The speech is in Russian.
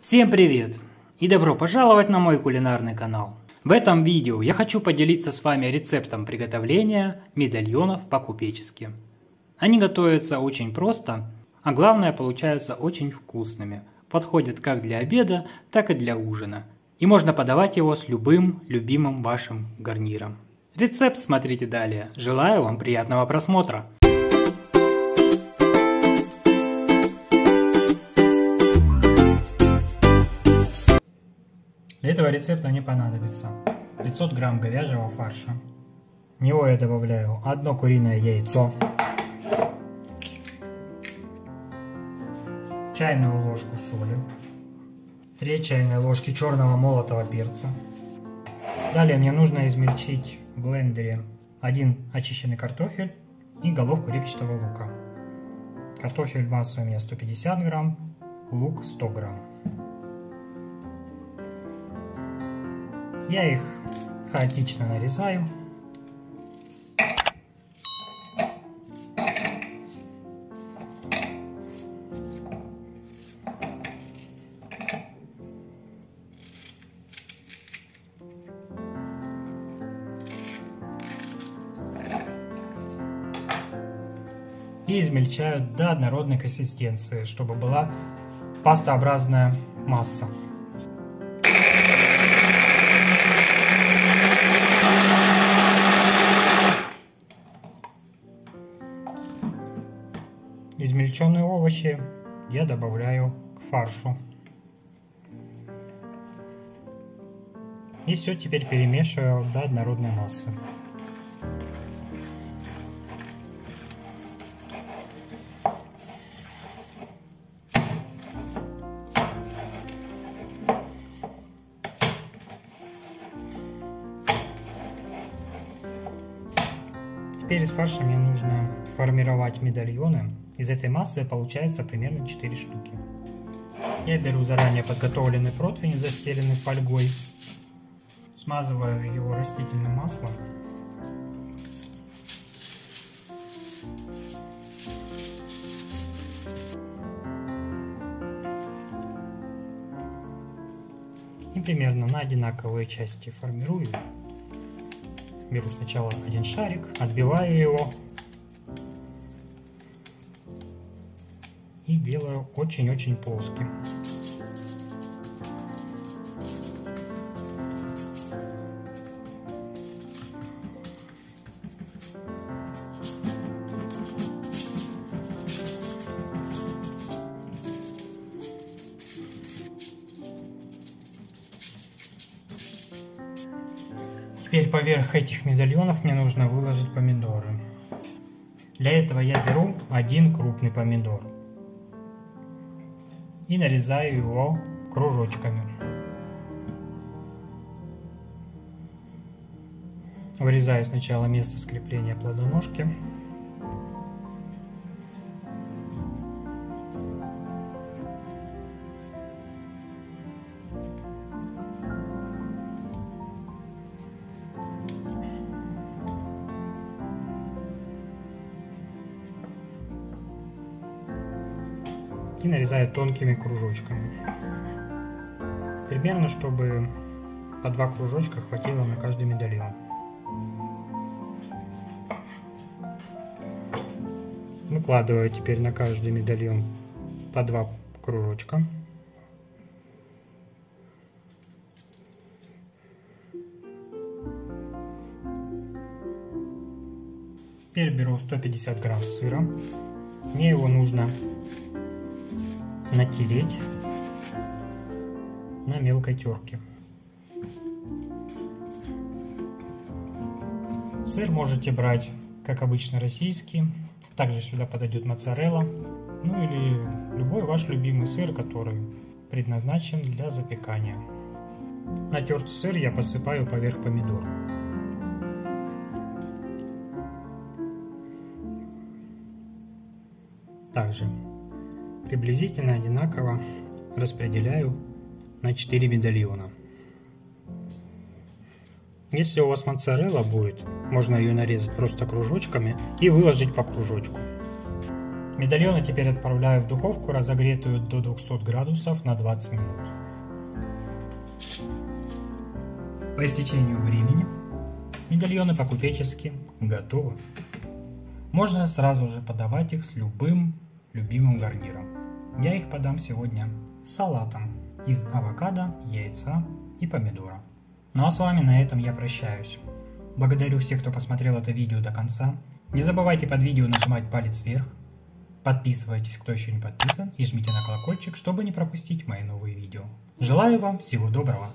Всем привет и добро пожаловать на мой кулинарный канал. В этом видео я хочу поделиться с вами рецептом приготовления медальонов по-купечески. Они готовятся очень просто, а главное получаются очень вкусными. Подходят как для обеда, так и для ужина. И можно подавать его с любым любимым вашим гарниром. Рецепт смотрите далее. Желаю вам приятного просмотра. Для этого рецепта мне понадобится 500 грамм говяжьего фарша. В него я добавляю одно куриное яйцо, чайную ложку соли, 3 чайные ложки черного молотого перца. Далее мне нужно измельчить в блендере один очищенный картофель и головку репчатого лука. Картофель массой у меня 150 грамм, лук 100 грамм. Я их хаотично нарезаю. и измельчаю до однородной консистенции, чтобы была пастообразная масса. Измельченные овощи я добавляю к фаршу. И все теперь перемешиваю до однородной массы. Теперь из фарша мне нужно формировать медальоны. Из этой массы получается примерно 4 штуки. Я беру заранее подготовленный противень, застеленный фольгой. Смазываю его растительным маслом. И примерно на одинаковые части формирую беру сначала один шарик, отбиваю его и делаю очень-очень плоским. Теперь поверх этих медальонов мне нужно выложить помидоры. Для этого я беру один крупный помидор и нарезаю его кружочками. Вырезаю сначала место скрепления плодоножки. И нарезаю тонкими кружочками. Примерно, чтобы по два кружочка хватило на каждый медальон. Выкладываю теперь на каждый медальон по два кружочка. Теперь беру 150 грамм сыра. Мне его нужно натереть на мелкой терке. Сыр можете брать, как обычно, российский. Также сюда подойдет моцарелла. Ну или любой ваш любимый сыр, который предназначен для запекания. Натертый сыр я посыпаю поверх помидор. Также приблизительно одинаково распределяю на 4 медальона. Если у вас моцарелла будет, можно ее нарезать просто кружочками и выложить по кружочку. Медальоны теперь отправляю в духовку, разогретую до 200 градусов на 20 минут. По истечению времени медальоны по-купечески готовы. Можно сразу же подавать их с любым любимым гарниром. Я их подам сегодня салатом из авокадо, яйца и помидора. Ну а с вами на этом я прощаюсь. Благодарю всех, кто посмотрел это видео до конца. Не забывайте под видео нажимать палец вверх. Подписывайтесь, кто еще не подписан, и жмите на колокольчик, чтобы не пропустить мои новые видео. Желаю вам всего доброго.